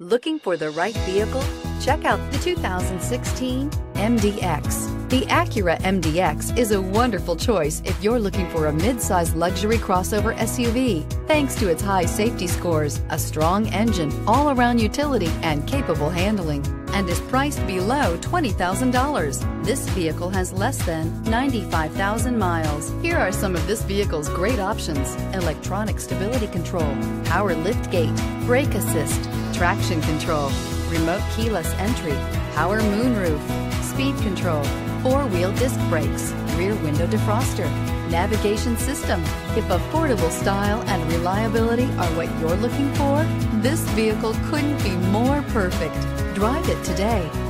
Looking for the right vehicle? Check out the 2016 MDX. The Acura MDX is a wonderful choice if you're looking for a mid-size luxury crossover SUV. Thanks to its high safety scores, a strong engine, all-around utility, and capable handling, and is priced below $20,000. This vehicle has less than 95,000 miles. Here are some of this vehicle's great options. Electronic stability control, power lift gate, brake assist, traction control, remote keyless entry, power moonroof, speed control, four-wheel disc brakes, rear window defroster, navigation system. If affordable style and reliability are what you're looking for, this vehicle couldn't be more perfect. Drive it today.